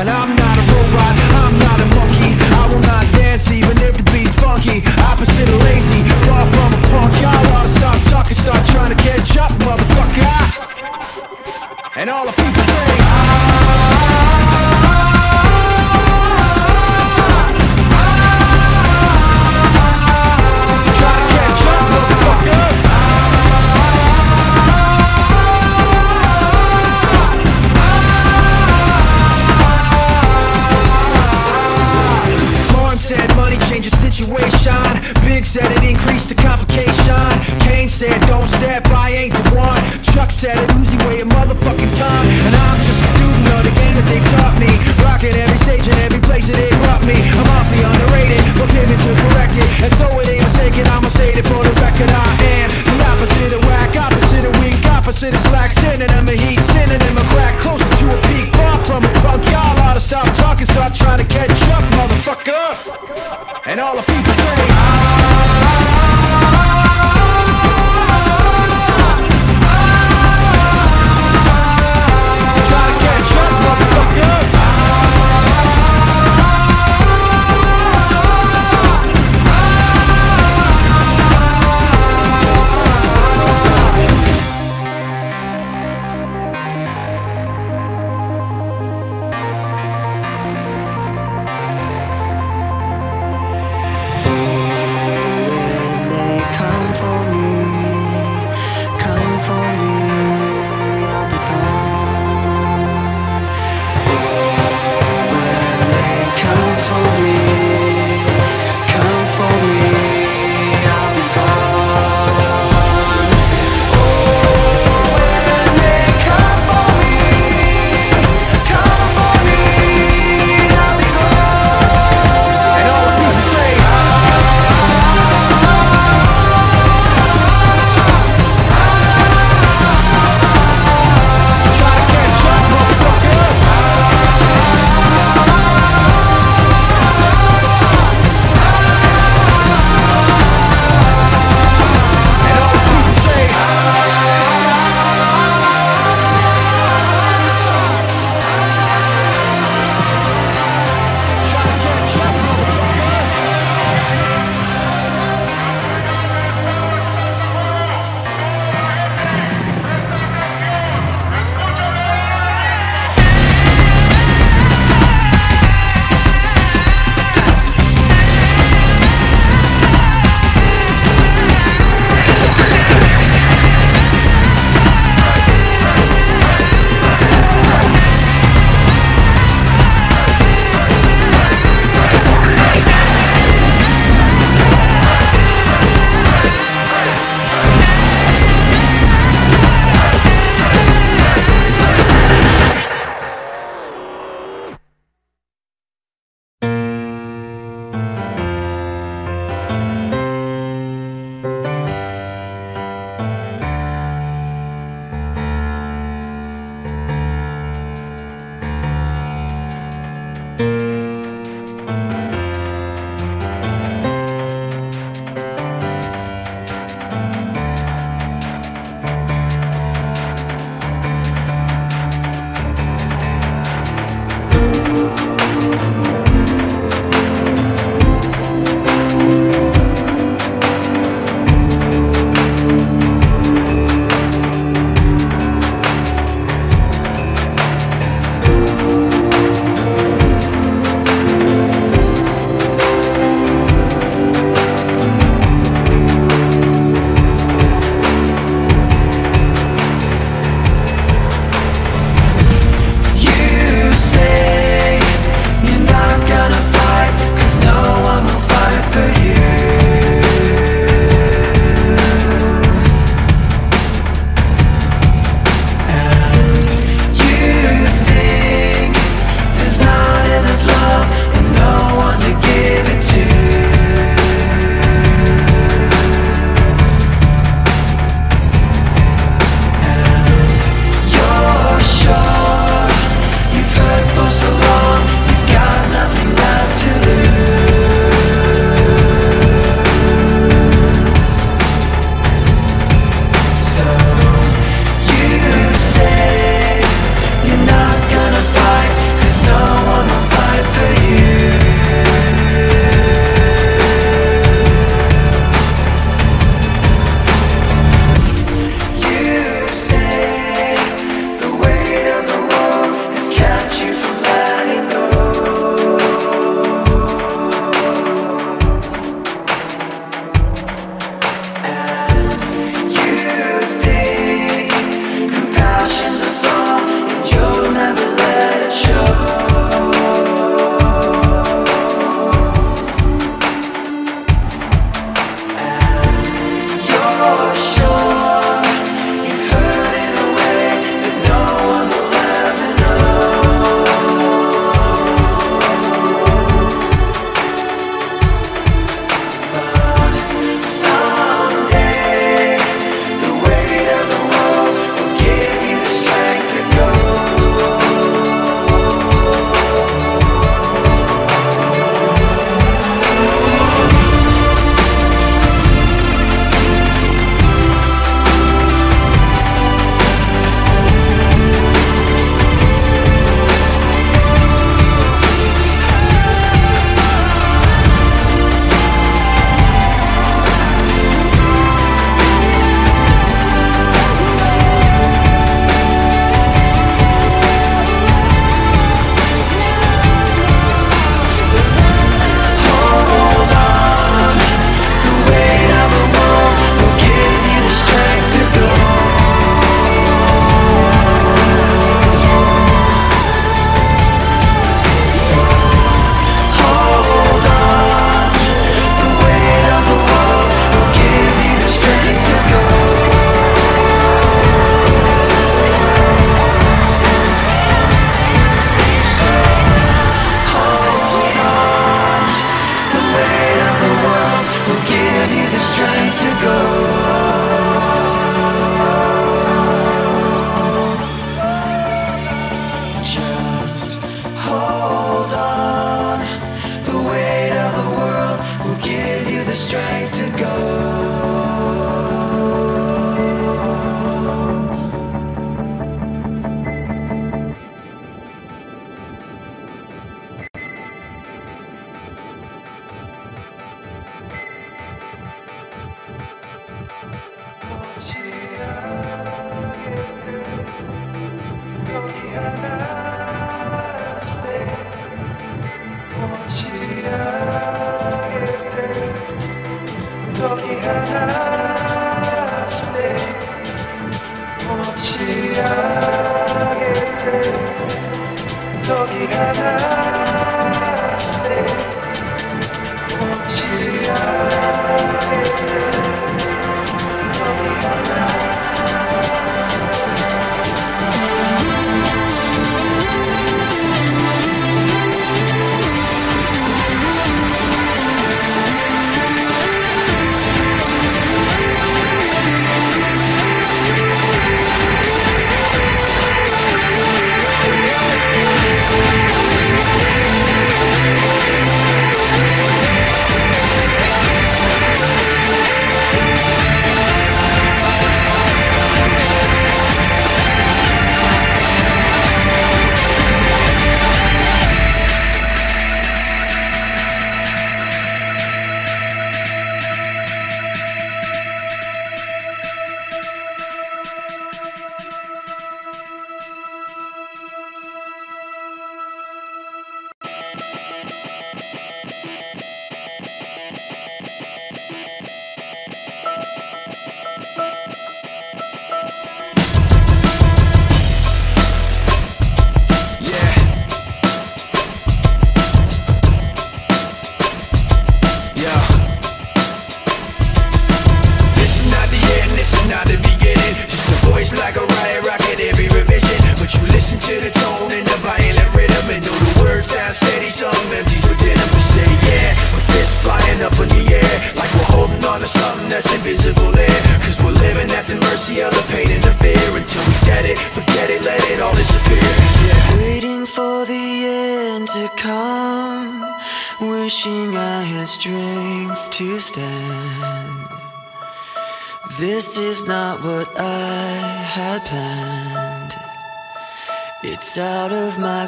and I'm not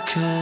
could.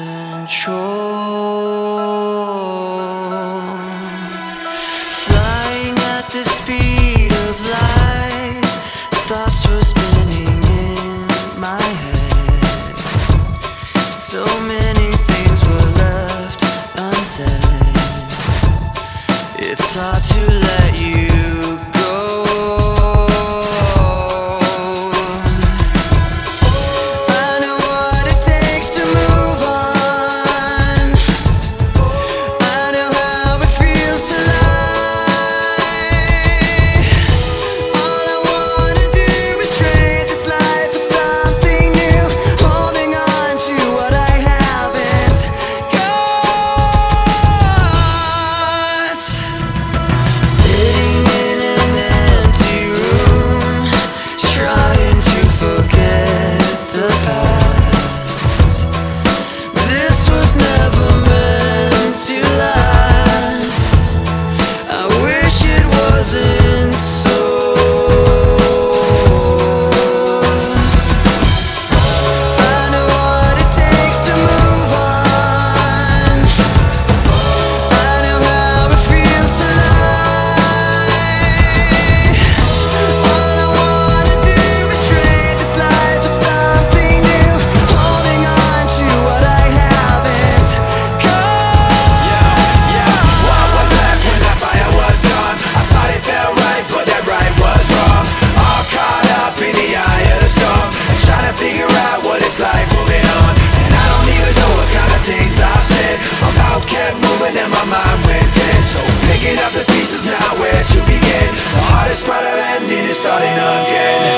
picking up the pieces now where to begin? The hardest part of ending is starting again.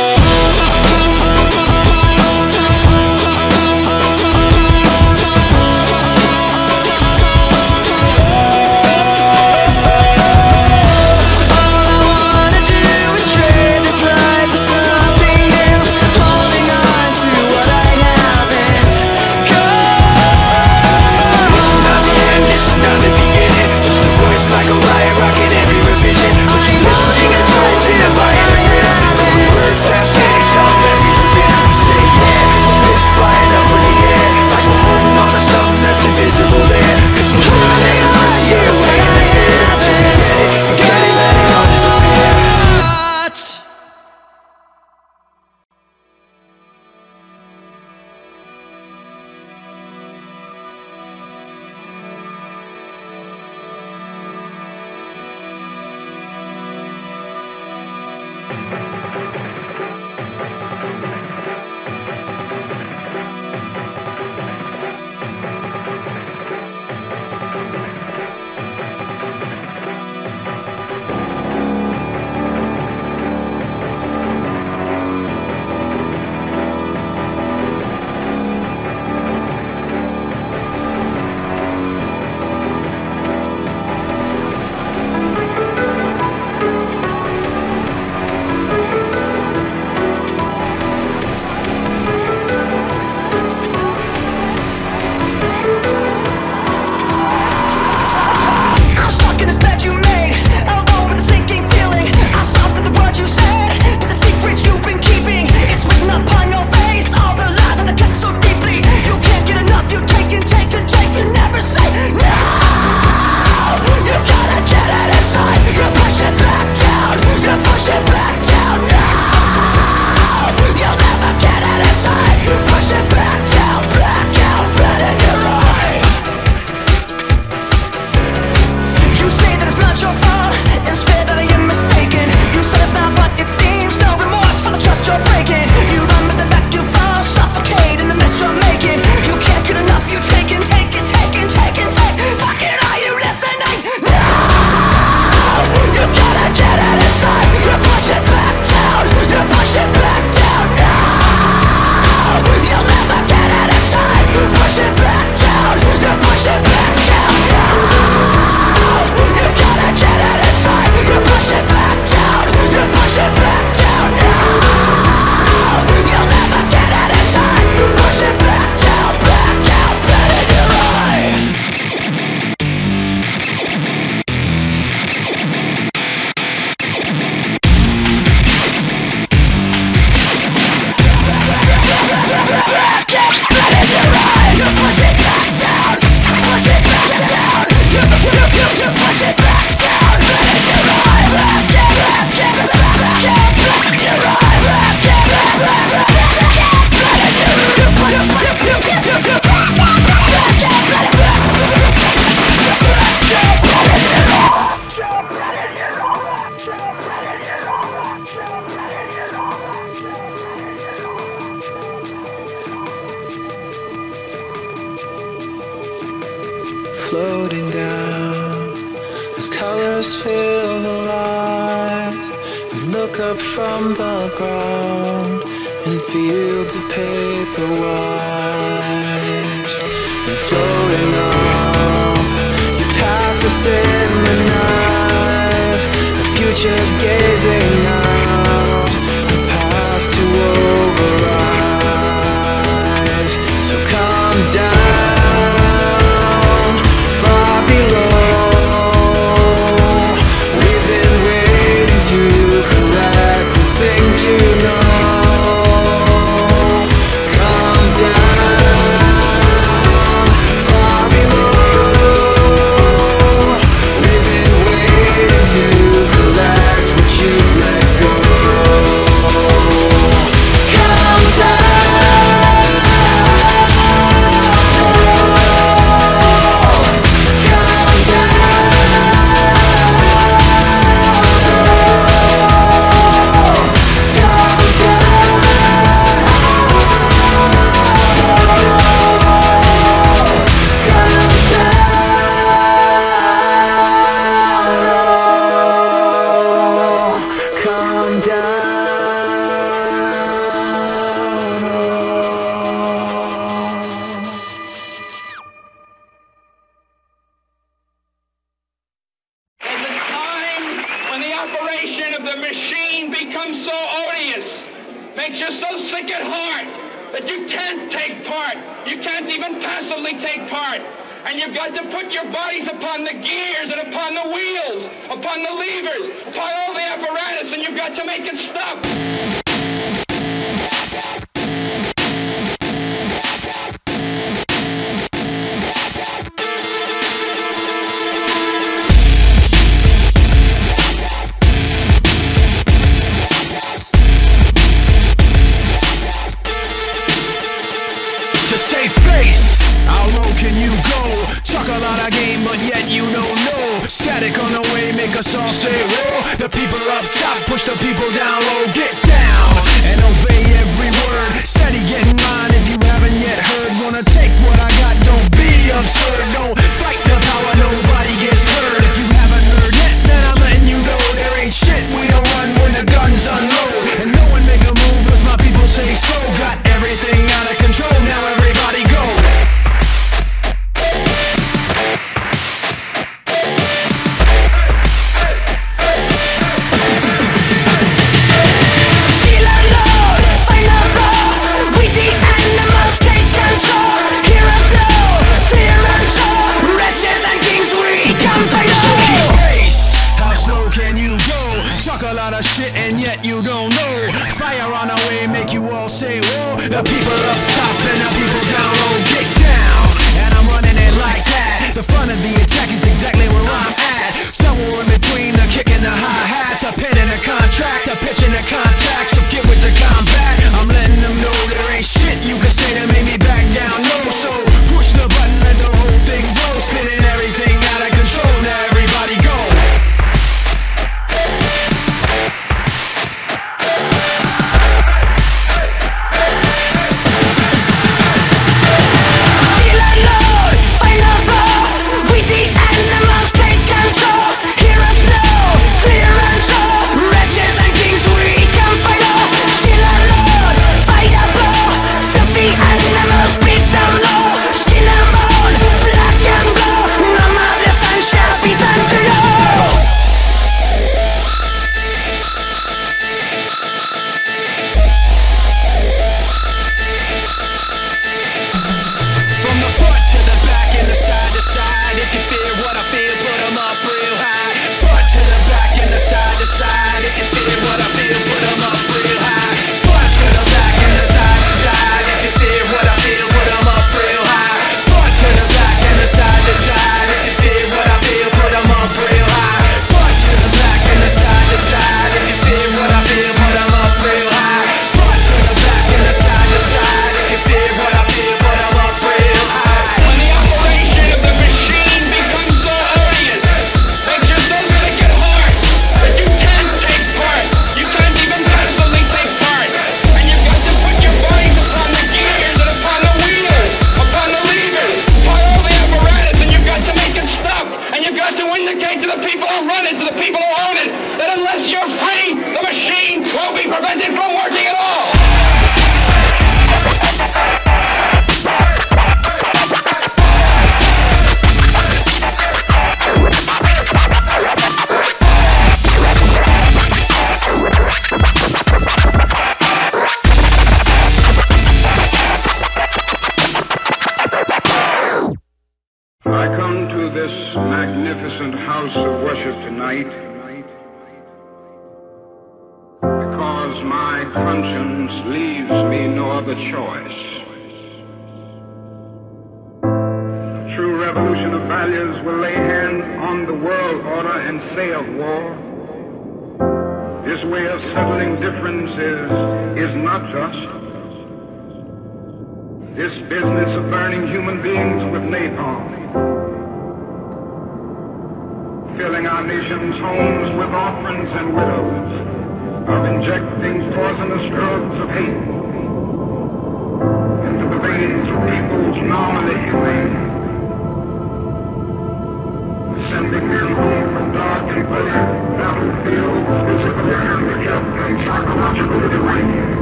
Pioneer.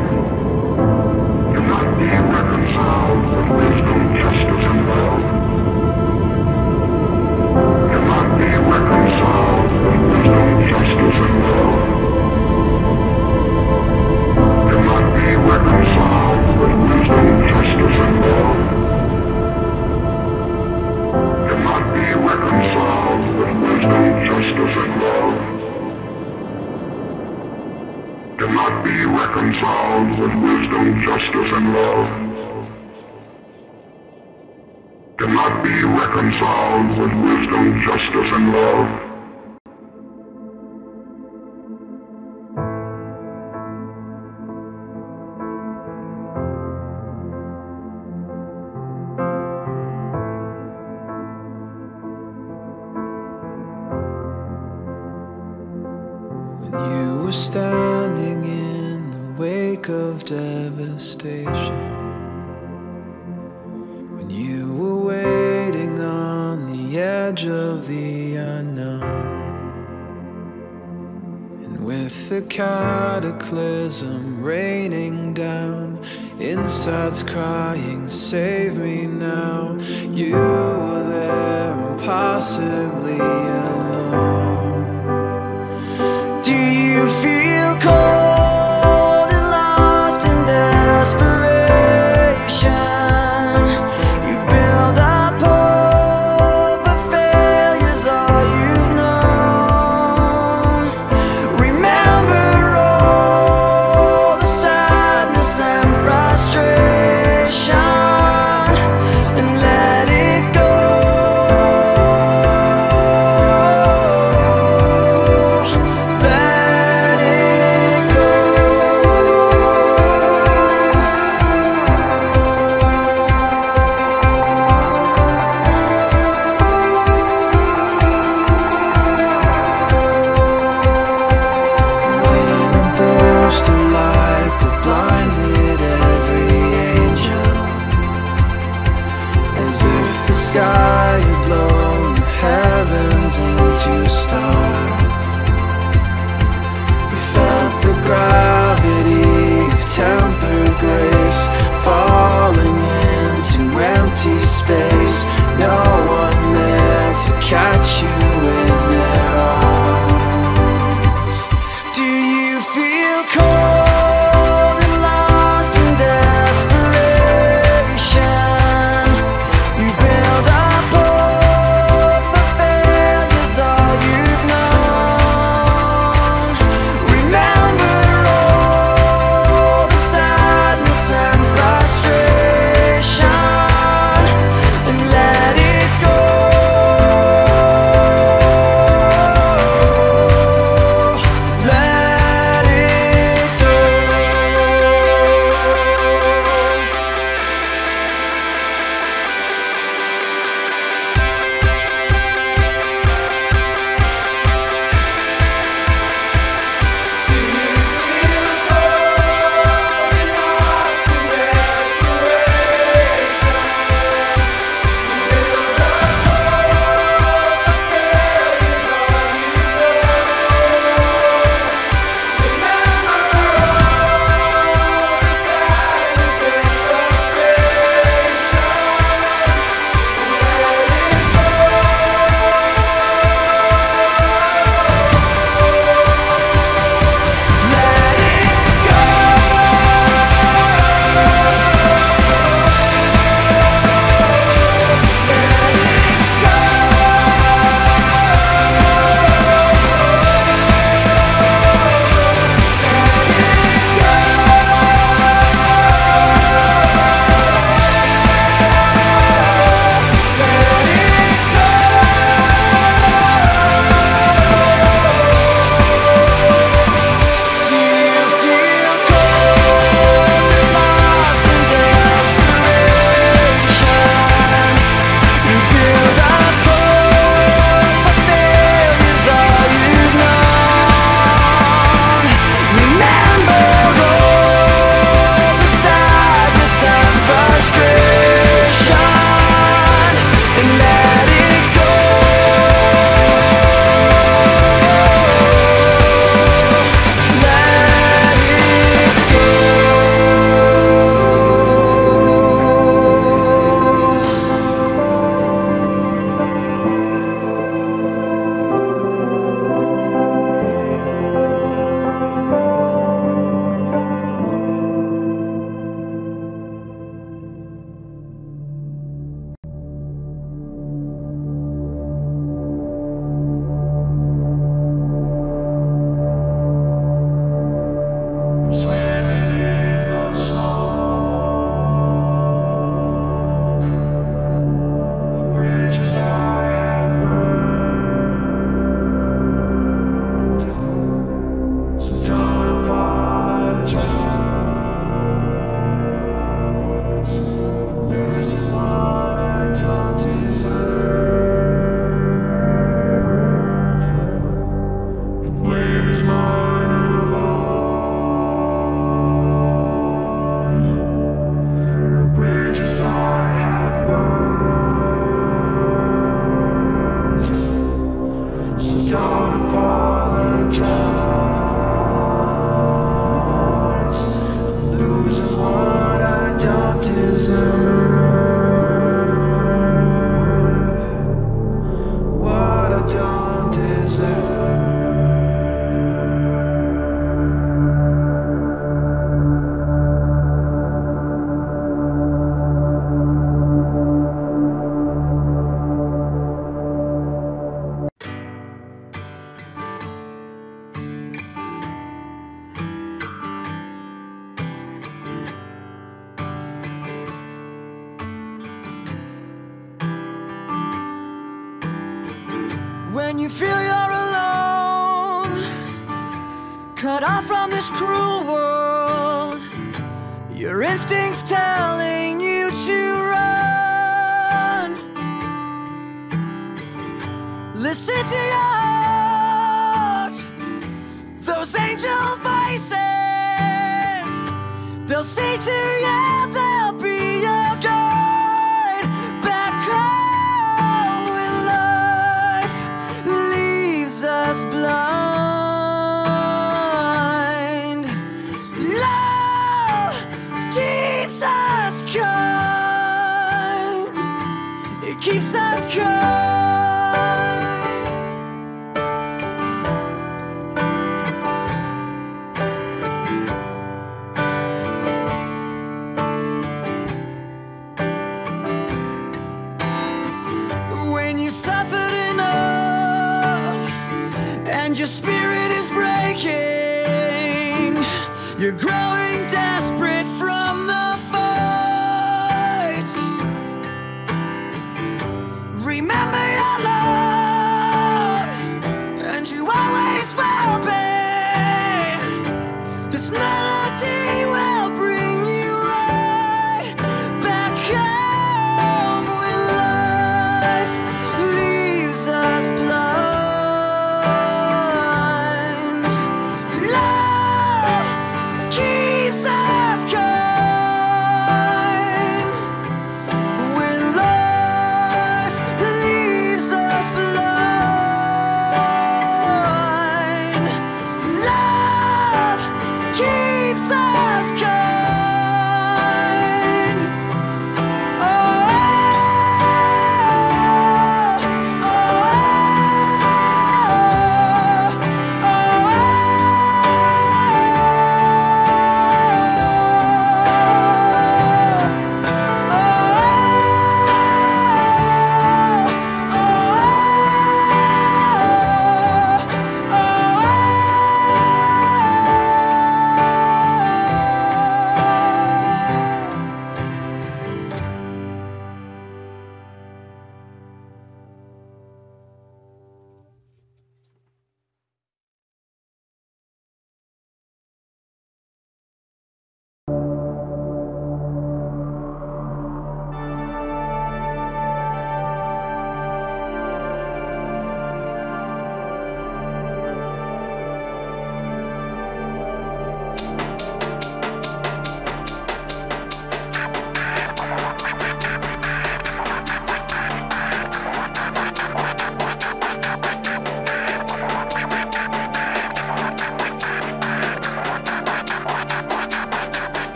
justice and love cannot be reconciled with wisdom, justice, and love. Autumn raining down, insides crying, save me you feel you're alone, cut off from this cruel world, your instincts telling you to run. Listen to your heart, those angel voices, they'll say to you.